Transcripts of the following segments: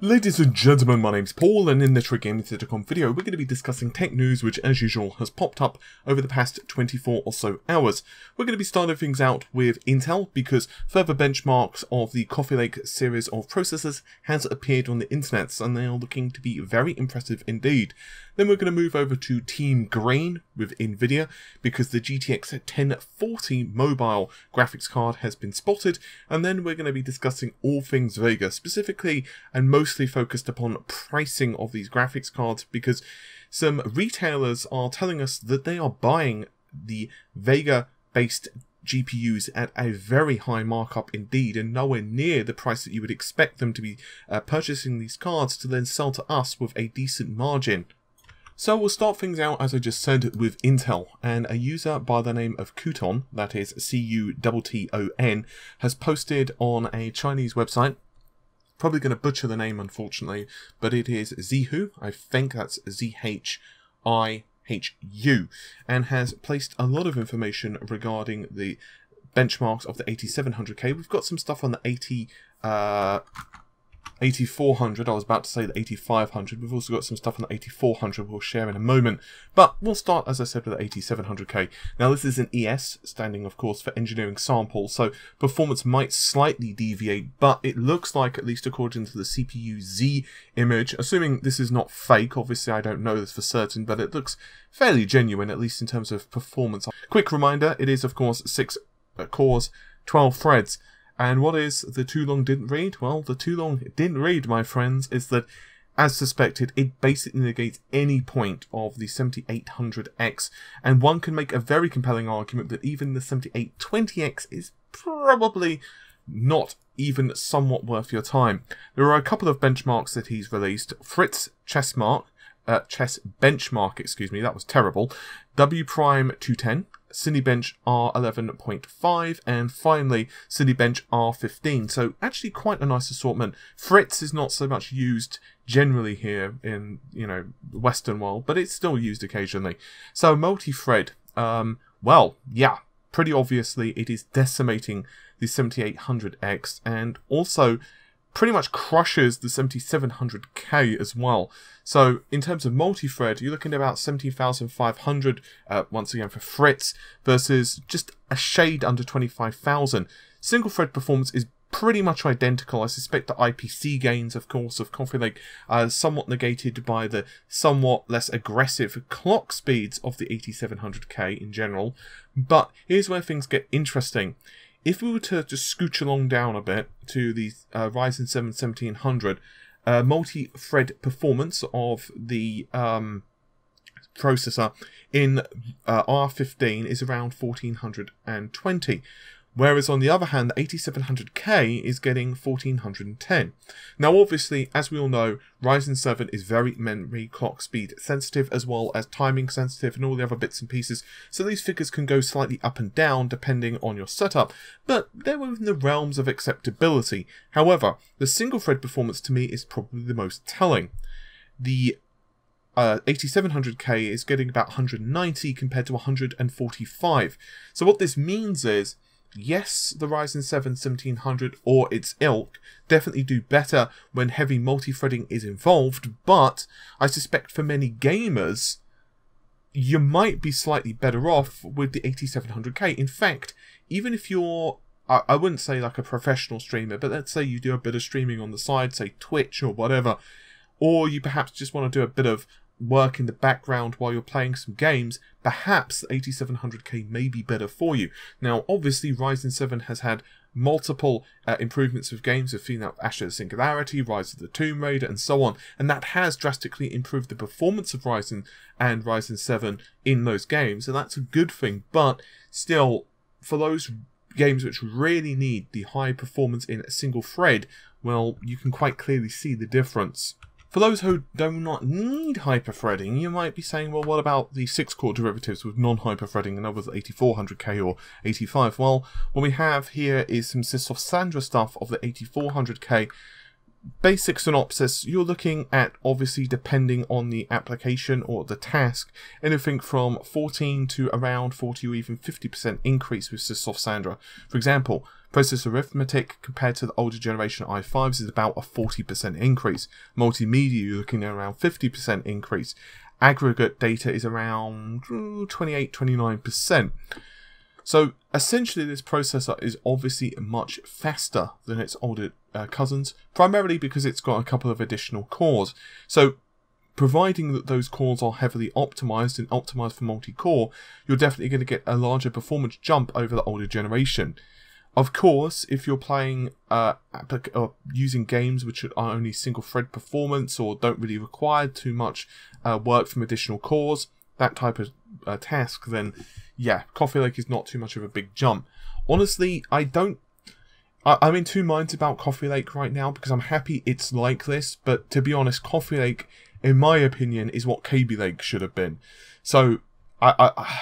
Ladies and gentlemen, my name's Paul, and in this RigGaming.com video, we're going to be discussing tech news, which, as usual, has popped up over the past 24 or so hours. We're going to be starting things out with Intel, because further benchmarks of the Coffee Lake series of processors has appeared on the internet, and they are looking to be very impressive indeed. Then we're going to move over to Team Green with Nvidia, because the GTX 1040 mobile graphics card has been spotted, and then we're going to be discussing all things Vega, specifically and most mostly focused upon pricing of these graphics cards because some retailers are telling us that they are buying the Vega based GPUs at a very high markup indeed, and nowhere near the price that you would expect them to be uh, purchasing these cards to then sell to us with a decent margin. So we'll start things out, as I just said, with Intel, and a user by the name of Cutton, that is C-U-T-T-O-N, has posted on a Chinese website Probably going to butcher the name, unfortunately, but it is Zhihu. I think that's Z H I H U, and has placed a lot of information regarding the benchmarks of the 8700K. We've got some stuff on the 80. Uh, 8400, I was about to say the 8500, we've also got some stuff on the 8400 we'll share in a moment, but we'll start as I said with the 8700K. Now this is an ES, standing of course for engineering sample, so performance might slightly deviate, but it looks like, at least according to the CPU Z image, assuming this is not fake, obviously I don't know this for certain, but it looks fairly genuine, at least in terms of performance. Quick reminder, it is of course 6 uh, cores, 12 threads, and what is the too long didn't read? Well, the too long didn't read, my friends, is that, as suspected, it basically negates any point of the 7800X, and one can make a very compelling argument that even the 7820X is probably not even somewhat worth your time. There are a couple of benchmarks that he's released. Fritz Chessmark, uh, Chess Benchmark, excuse me, that was terrible. W Prime 210, Cinebench R11.5, and finally Cinebench R15. So actually quite a nice assortment. Fritz is not so much used generally here in, you know, the Western world, but it's still used occasionally. So multi-thread, um, well, yeah, pretty obviously it is decimating the 7800X and also pretty much crushes the 7700K as well. So in terms of multi-thread, you're looking at about 17,500 uh, once again for Fritz versus just a shade under 25,000. Single thread performance is pretty much identical. I suspect the IPC gains, of course, of Coffee Lake are somewhat negated by the somewhat less aggressive clock speeds of the 8700K in general. But here's where things get interesting. If we were to just scooch along down a bit to the uh, Ryzen 7 1700, uh, multi-thread performance of the um, processor in uh, R15 is around 1420. Whereas on the other hand, the 8700K is getting 1410. Now obviously, as we all know, Ryzen 7 is very memory clock speed sensitive as well as timing sensitive and all the other bits and pieces, so these figures can go slightly up and down depending on your setup, but they're within the realms of acceptability. However, the single thread performance to me is probably the most telling. The uh, 8700K is getting about 190 compared to 145. So what this means is yes, the Ryzen 7 1700 or its ilk definitely do better when heavy multi-threading is involved, but I suspect for many gamers, you might be slightly better off with the 8700K. In fact, even if you're I, I wouldn't say like a professional streamer, but let's say you do a bit of streaming on the side, say Twitch or whatever, or you perhaps just want to do a bit of work in the background while you're playing some games, perhaps 8700K may be better for you. Now, obviously, Ryzen 7 has had multiple uh, improvements of games. We've seen that Singularity, Rise of the Tomb Raider, and so on, and that has drastically improved the performance of Ryzen and Ryzen 7 in those games, and that's a good thing, but still, for those games which really need the high performance in a single thread, well, you can quite clearly see the difference. For those who do not need hyperthreading, you might be saying, well, what about the 6-core derivatives with non-hyperthreading, and other words, 8400K or 85? Well, what we have here is some SiSoft Sandra stuff of the 8400K. Basic synopsis, you're looking at, obviously, depending on the application or the task, anything from 14 to around 40 or even 50% increase with SiSoft Sandra. For example, Processor arithmetic compared to the older generation i5s is about a 40% increase. Multimedia, you're looking at around 50% increase. Aggregate data is around 28 29%. So essentially, this processor is obviously much faster than its older uh, cousins, primarily because it's got a couple of additional cores. So providing that those cores are heavily optimized and optimized for multi-core, you're definitely going to get a larger performance jump over the older generation. Of course, if you're playing uh, or using games which are only single thread performance or don't really require too much uh, work from additional cores, that type of uh, task, then yeah, Coffee Lake is not too much of a big jump. Honestly, I don't. I, I'm in two minds about Coffee Lake right now because I'm happy it's like this, but to be honest, Coffee Lake, in my opinion, is what Kaby Lake should have been. So, I, I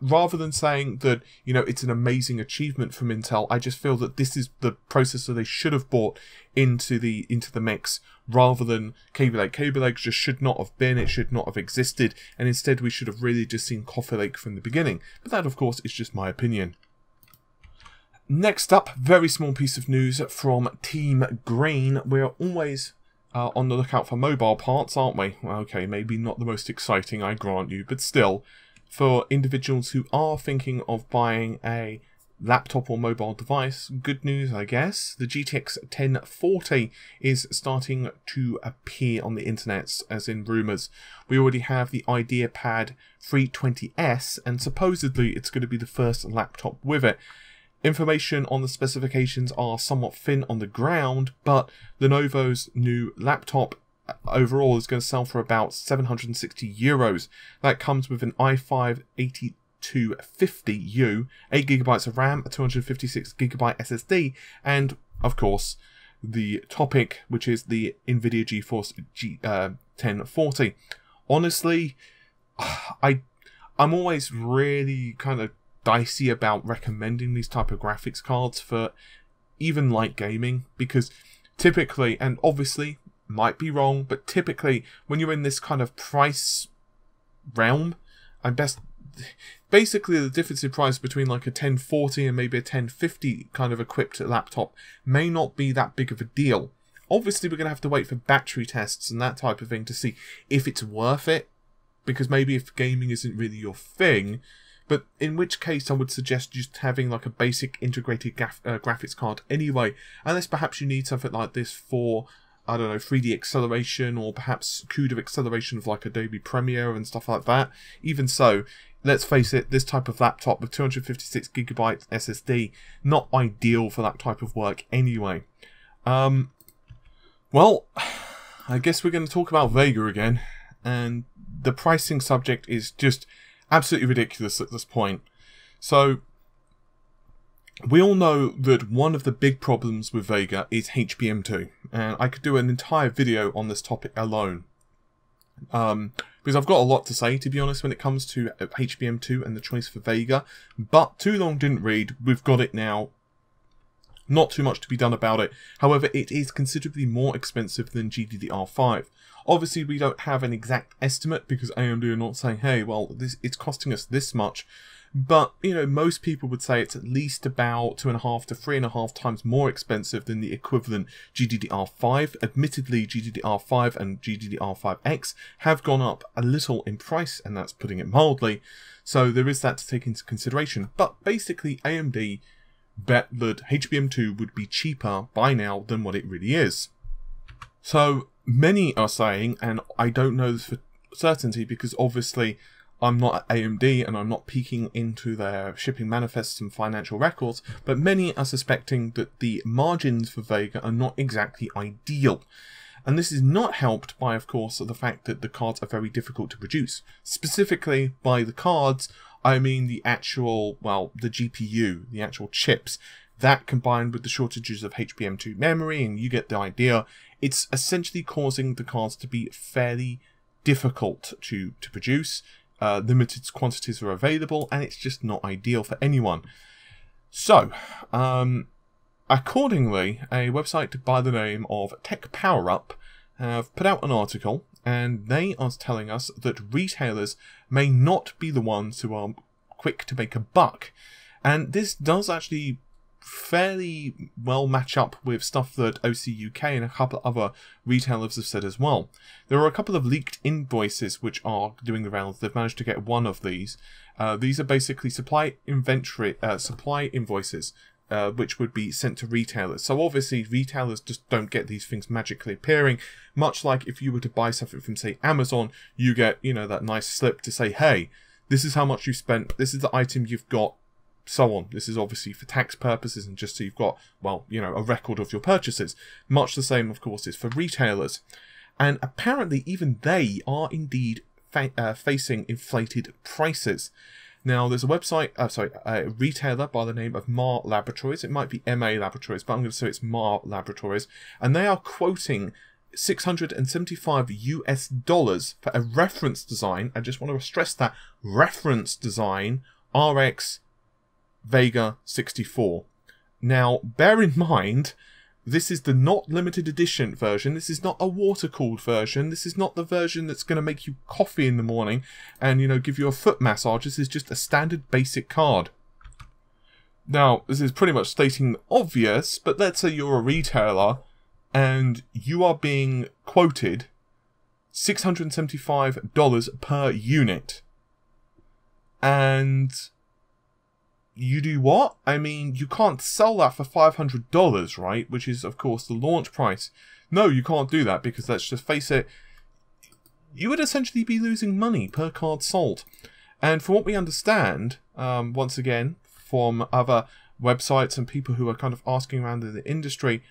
rather than saying that you know it's an amazing achievement from Intel, I just feel that this is the processor they should have brought into the into the mix rather than Kaby Lake. Kaby Lake just should not have been, it should not have existed, and instead we should have really just seen Coffee Lake from the beginning. But that, of course, is just my opinion. Next up, very small piece of news from Team Green. We're always uh, on the lookout for mobile parts, aren't we? Okay, maybe not the most exciting, I grant you, but still, for individuals who are thinking of buying a laptop or mobile device, good news, I guess. The GTX 1040 is starting to appear on the internet, as in rumours. We already have the IdeaPad 320S, and supposedly it's going to be the first laptop with it. Information on the specifications are somewhat thin on the ground, but Lenovo's new laptop overall is going to sell for about 760 euros. That comes with an i5 8250U, 8 gigabytes of RAM, a 256 gigabyte SSD, and of course the topic, which is the NVIDIA GeForce G, uh, 1040. Honestly, I I'm always really kind of dicey about recommending these type of graphics cards for even light gaming because typically and obviously might be wrong, but typically when you're in this kind of price realm, I'm best basically the difference in price between like a 1040 and maybe a 1050 kind of equipped laptop may not be that big of a deal. Obviously, we're going to have to wait for battery tests and that type of thing to see if it's worth it, because maybe if gaming isn't really your thing, but in which case I would suggest just having like a basic integrated uh, graphics card anyway, unless perhaps you need something like this for I don't know, 3D acceleration or perhaps CUDA acceleration of like Adobe Premiere and stuff like that. Even so, let's face it, this type of laptop with 256 gigabyte SSD, not ideal for that type of work anyway. Um, well, I guess we're going to talk about Vega again, and the pricing subject is just absolutely ridiculous at this point. So, we all know that one of the big problems with Vega is HBM2, and I could do an entire video on this topic alone. Um, because I've got a lot to say, to be honest, when it comes to HBM2 and the choice for Vega, but too long didn't read, we've got it now. Not too much to be done about it. However, it is considerably more expensive than GDDR5. Obviously, we don't have an exact estimate because AMD are not saying, hey, well, this it's costing us this much. But, you know, most people would say it's at least about two and a half to three and a half times more expensive than the equivalent GDDR5. Admittedly, GDDR5 and GDDR5X have gone up a little in price, and that's putting it mildly. So there is that to take into consideration. But basically, AMD bet that HBM2 would be cheaper by now than what it really is. So many are saying, and I don't know this for certainty because obviously I'm not AMD and I'm not peeking into their shipping manifests and financial records, but many are suspecting that the margins for Vega are not exactly ideal. And this is not helped by, of course, the fact that the cards are very difficult to produce. Specifically, by the cards, I mean the actual, well, the GPU, the actual chips. That combined with the shortages of HBM2 memory, and you get the idea, it's essentially causing the cards to be fairly difficult to, to produce uh, limited quantities are available, and it's just not ideal for anyone. So, um, accordingly, a website by the name of Tech Power Up have put out an article, and they are telling us that retailers may not be the ones who are quick to make a buck. And this does actually fairly well match up with stuff that OC UK and a couple other retailers have said as well. There are a couple of leaked invoices which are doing the rounds. They've managed to get one of these. Uh, these are basically supply inventory, uh, supply invoices. Uh, which would be sent to retailers. So obviously retailers just don't get these things magically appearing. Much like if you were to buy something from say Amazon, you get, you know, that nice slip to say, hey, this is how much you spent, this is the item you've got, so on. This is obviously for tax purposes and just so you've got, well, you know, a record of your purchases. Much the same, of course, is for retailers. And apparently, even they are indeed fa- uh, facing inflated prices. Now, there's a website, uh, sorry, a retailer by the name of Mar Laboratories. It might be MA Laboratories, but I'm going to say it's Mar Laboratories. And they are quoting 675 US dollars for a reference design. I just want to stress that reference design RX Vega 64. Now, bear in mind, this is the not limited edition version. This is not a water cooled version. This is not the version that's going to make you coffee in the morning and, you know, give you a foot massage. This is just a standard basic card. Now, this is pretty much stating obvious, but let's say you're a retailer and you are being quoted $675 per unit. And you do what? I mean, you can't sell that for $500, right? Which is, of course, the launch price. No, you can't do that because let's just face it, you would essentially be losing money per card sold. And from what we understand, um, once again, from other websites and people who are kind of asking around in the industry,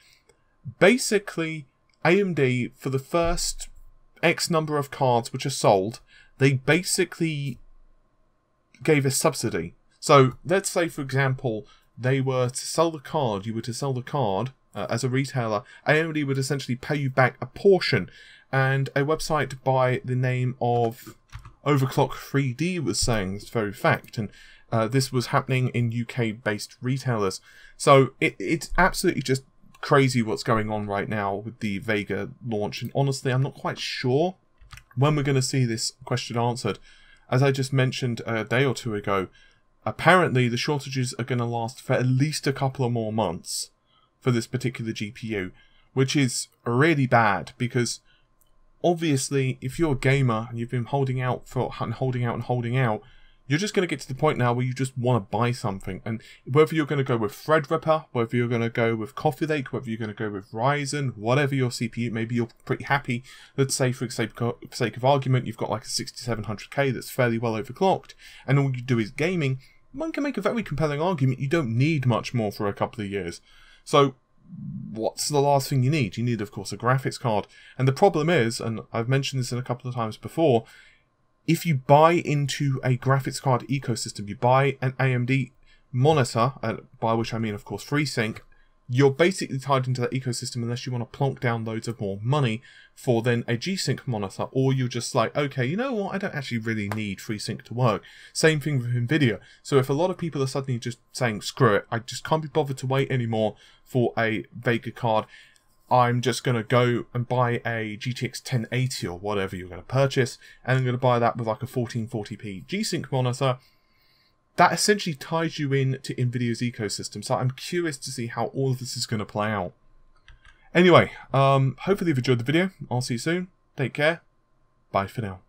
basically, AMD, for the first X number of cards which are sold, they basically gave a subsidy. So let's say, for example, they were to sell the card, you were to sell the card uh, as a retailer, AMD would essentially pay you back a portion. And a website by the name of Overclock 3D was saying this very fact, and uh, this was happening in UK based retailers. So it, it's absolutely just crazy what's going on right now with the Vega launch, and honestly, I'm not quite sure when we're going to see this question answered. As I just mentioned a day or two ago, apparently the shortages are going to last for at least a couple of more months for this particular GPU, which is really bad because obviously if you're a gamer and you've been holding out for and holding out and holding out, you're just going to get to the point now where you just want to buy something. And whether you're going to go with Threadripper, whether you're going to go with Coffee Lake, whether you're going to go with Ryzen, whatever your CPU, maybe you're pretty happy. Let's say, for sake of argument, you've got like a 6700K that's fairly well overclocked, and all you do is gaming. One can make a very compelling argument you don't need much more for a couple of years. So, what's the last thing you need? You need, of course, a graphics card. And the problem is, and I've mentioned this in a couple of times before, if you buy into a graphics card ecosystem, you buy an AMD monitor, uh, by which I mean, of course, FreeSync, you're basically tied into that ecosystem unless you want to plonk down loads of more money for then a G-Sync monitor, or you're just like, okay, you know what, I don't actually really need FreeSync to work. Same thing with NVIDIA. So if a lot of people are suddenly just saying, screw it, I just can't be bothered to wait anymore for a Vega card, I'm just going to go and buy a GTX 1080 or whatever you're going to purchase, and I'm going to buy that with like a 1440p G-Sync monitor. That essentially ties you in to NVIDIA's ecosystem, so I'm curious to see how all of this is going to play out. Anyway, um, hopefully you've enjoyed the video. I'll see you soon. Take care. Bye for now.